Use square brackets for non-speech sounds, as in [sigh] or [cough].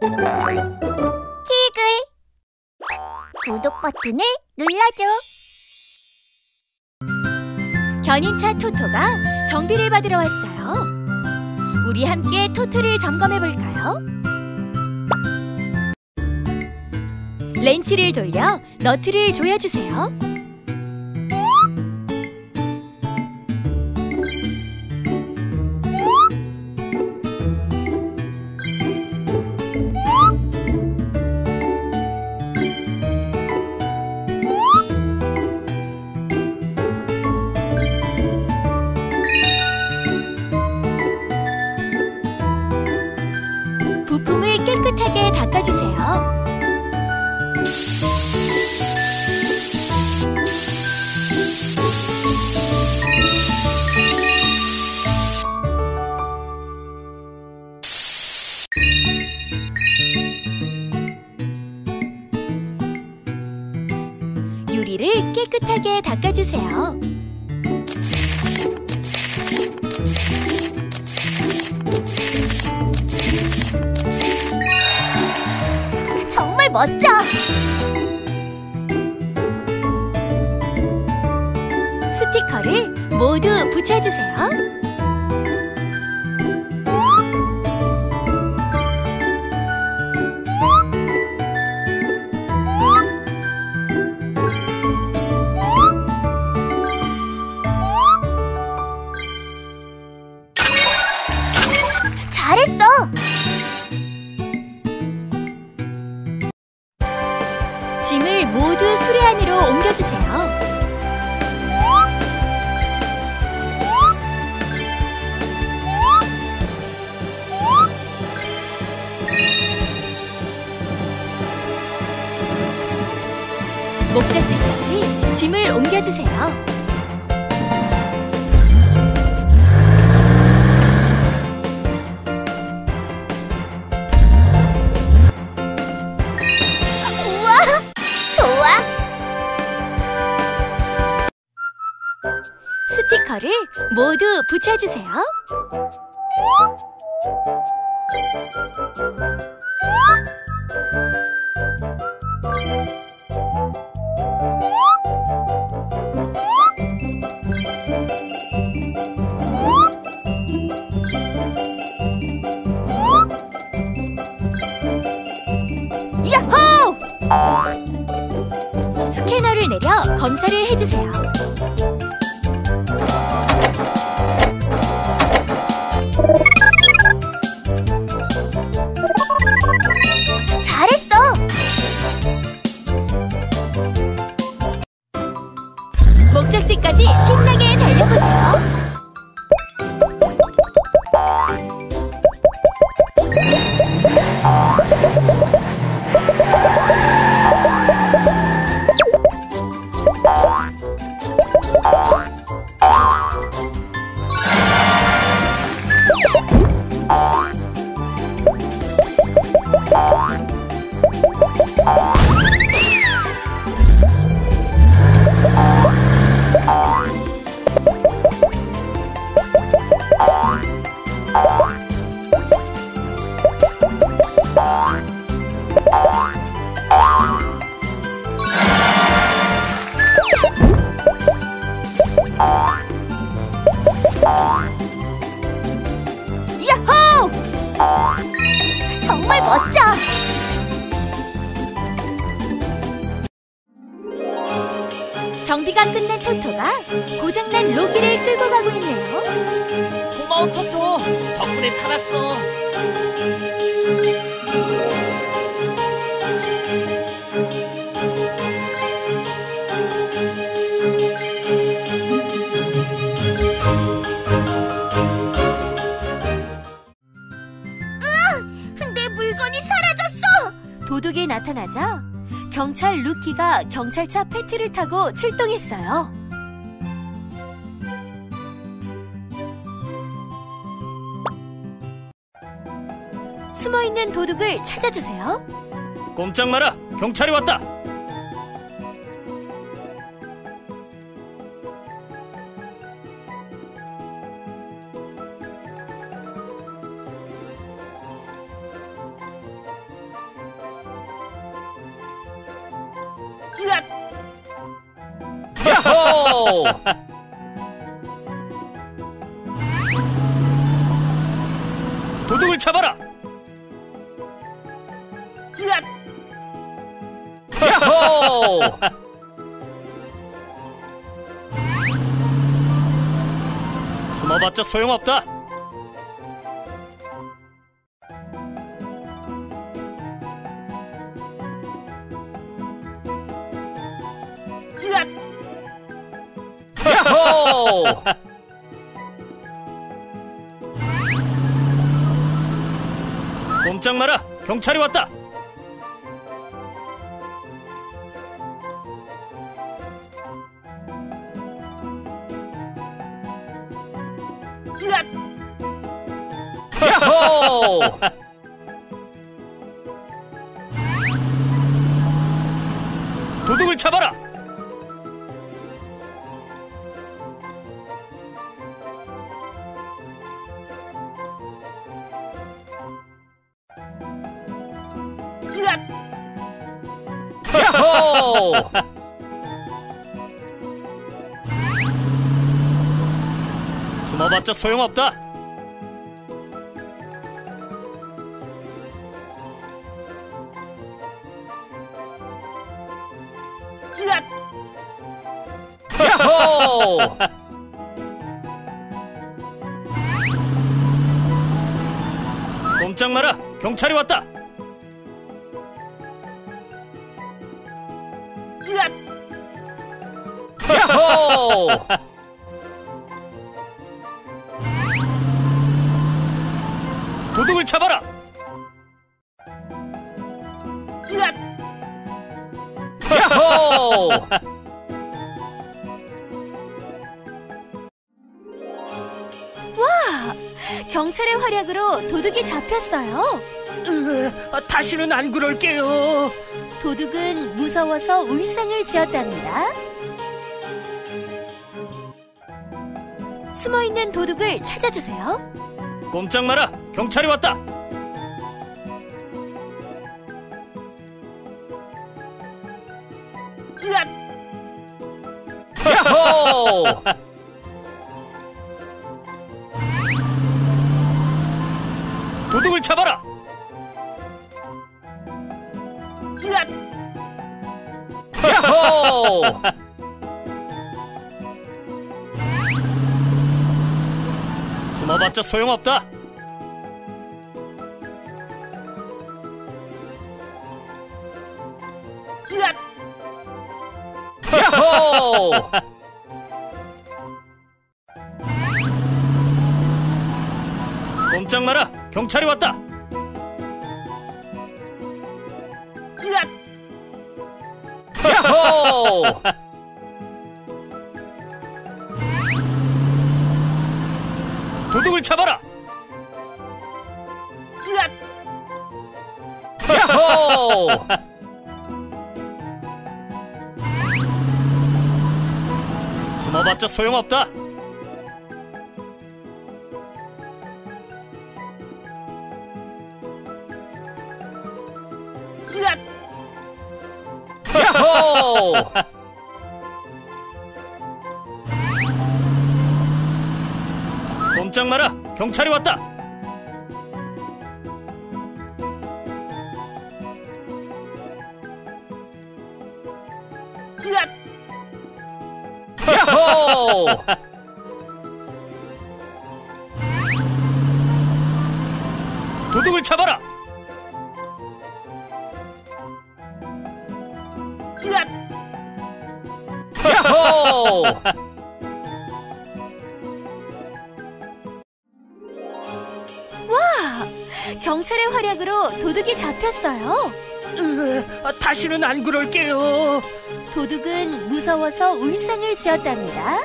키글 구독 버튼을 눌러줘. 견인차 토토가 정비를 받으러 왔어요. 우리 함께 토토를 점검해 볼까요? 렌치를 돌려 너트를 조여주세요. 깨끗하게 닦아주세요. 정말 멋져. 스티커를 모두 붙여주세요. 모두 붙여주세요. 스캐너를 내려 검사를 해주세요. 잘했어. 목적지까지 신나게 달려보세요. 정비가 끝난 토토가 고장난 로기를 끌고 가고 있네요. 고마워 토토 덕분에 살았어 경찰 루키가 경찰차 페트를 타고 출동했어요. 숨어 있는 도둑을 찾아주세요. 꼼짝 마라 경찰이 왔다 도둑을 잡아라! 야호! 숨어봤자 소용없다. 꼼짝 마라! 경찰이 왔다! 도둑을 잡아라! 야호! 숨어봤자 소용없다. 야호! 꼼짝 마라! 경찰이 왔다! 야호! [laughs] 도둑을 잡아라! 야호! [laughs] 경찰의 활약으로 도둑이 잡혔어요. 으, 다시는 안 그럴게요. 도둑은 무서워서 울상을 지었답니다. 숨어 있는 도둑을 찾아주세요. 꼼짝 마라! 경찰이 왔다! 야호! 도둑을 잡아라! 야호! 숨어봤자 소용없다. 야호! [laughs] 꼼짝 마라! 경찰이 왔다! 야호! [laughs] 도둑을 잡아라! 야호! [laughs] 숨어봤자 소용없다. [laughs] 야호! 꼼짝 마라! 경찰이 왔다! 야호! [laughs] 도둑을 잡아라! [laughs] 야호! 경찰의 활약으로 도둑이 잡혔어요. 으, 다시는 안 그럴게요. 도둑은 무서워서 울상을 지었답니다.